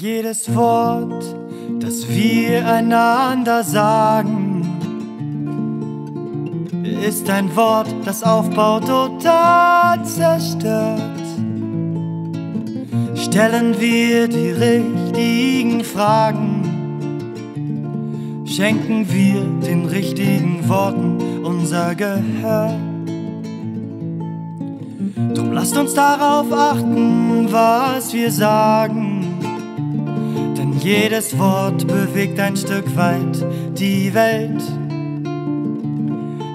Jedes Wort, das wir einander sagen, ist ein Wort, das aufbaut oder zerstört. Stellen wir die richtigen Fragen, schenken wir den richtigen Worten unser Gehör. Drum lasst uns darauf achten, was wir sagen. Jedes Wort bewegt ein Stück weit die Welt.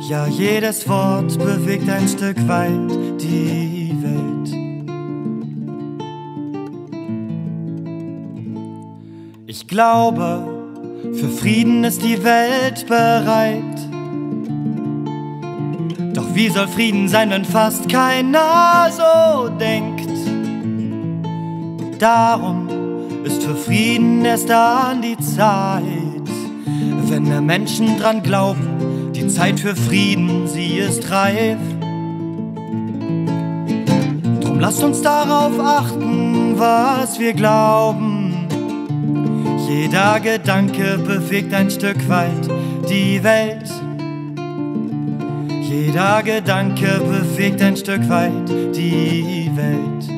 Ja, jedes Wort bewegt ein Stück weit die Welt. Ich glaube, für Frieden ist die Welt bereit. Doch wie soll Frieden sein, wenn fast keiner so denkt? Darum ist für Frieden erst an die Zeit, wenn der Menschen dran glauben, die Zeit für Frieden, sie ist reif. Drum lasst uns darauf achten, was wir glauben. Jeder Gedanke bewegt ein Stück weit die Welt. Jeder Gedanke bewegt ein Stück weit die Welt.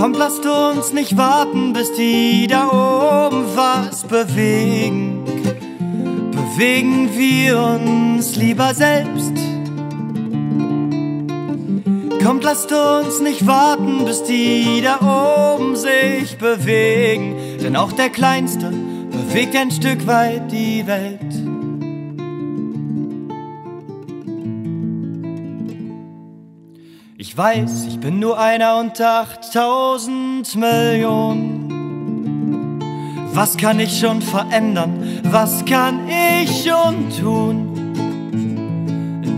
Kommt, lasst uns nicht warten, bis die da oben was bewegen. Bewegen wir uns lieber selbst. Kommt, lasst uns nicht warten, bis die da oben sich bewegen. Denn auch der Kleinste bewegt ein Stück weit die Welt. Ich weiß, ich bin nur einer unter 8000 Millionen. Was kann ich schon verändern? Was kann ich schon tun?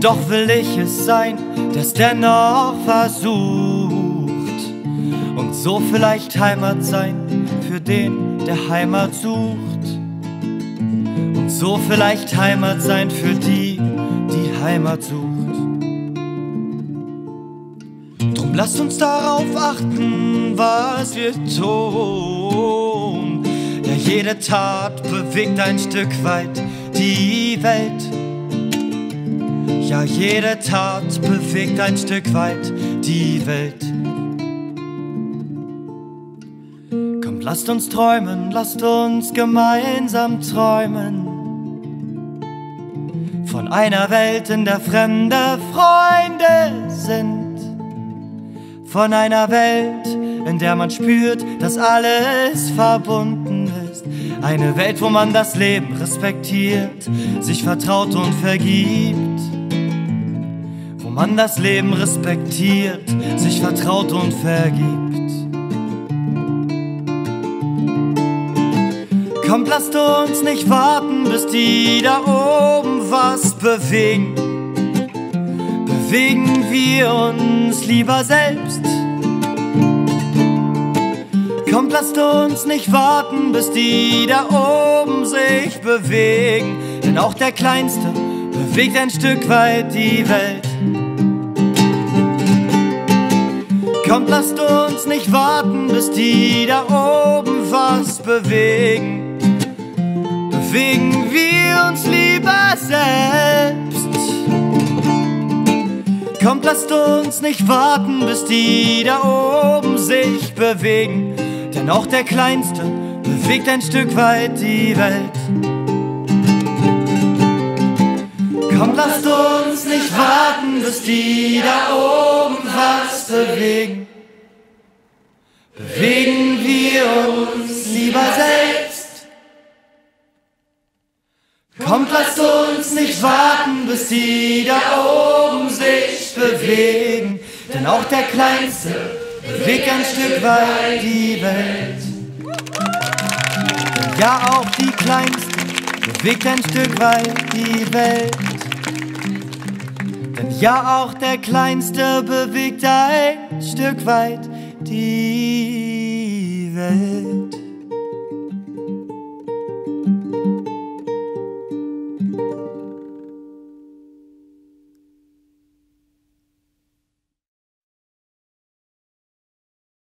Doch will ich es sein, der's dennoch versucht. Und so vielleicht Heimat sein für den, der Heimat sucht. Und so vielleicht Heimat sein für die, die Heimat sucht. Lasst uns darauf achten, was wir tun. Ja, jede Tat bewegt ein Stück weit die Welt. Ja, jede Tat bewegt ein Stück weit die Welt. Kommt, lasst uns träumen, lasst uns gemeinsam träumen. Von einer Welt, in der fremde Freunde sind. Von einer Welt, in der man spürt, dass alles verbunden ist. Eine Welt, wo man das Leben respektiert, sich vertraut und vergibt. Wo man das Leben respektiert, sich vertraut und vergibt. Kommt, lasst uns nicht warten, bis die da oben was bewegen. Bewegen wir uns lieber selbst. Kommt, lasst uns nicht warten, bis die da oben sich bewegen. Denn auch der Kleinste bewegt ein Stück weit die Welt. Kommt, lasst uns nicht warten, bis die da oben was bewegen. Bewegen wir uns lieber selbst. Lasst uns nicht warten, bis die da oben sich bewegen. Denn auch der Kleinste bewegt ein Stück weit die Welt. Kommt, lasst uns nicht warten, bis die da oben was bewegen. Bewegen wir uns lieber selbst. Kommt, lasst uns nicht warten, bis die da oben sich bewegen. Denn auch der Kleinste bewegt ein Stück weit die Welt. Ja, auch die Kleinste bewegt ein Stück weit die Welt. Denn ja, auch der Kleinste bewegt ein Stück weit die Welt.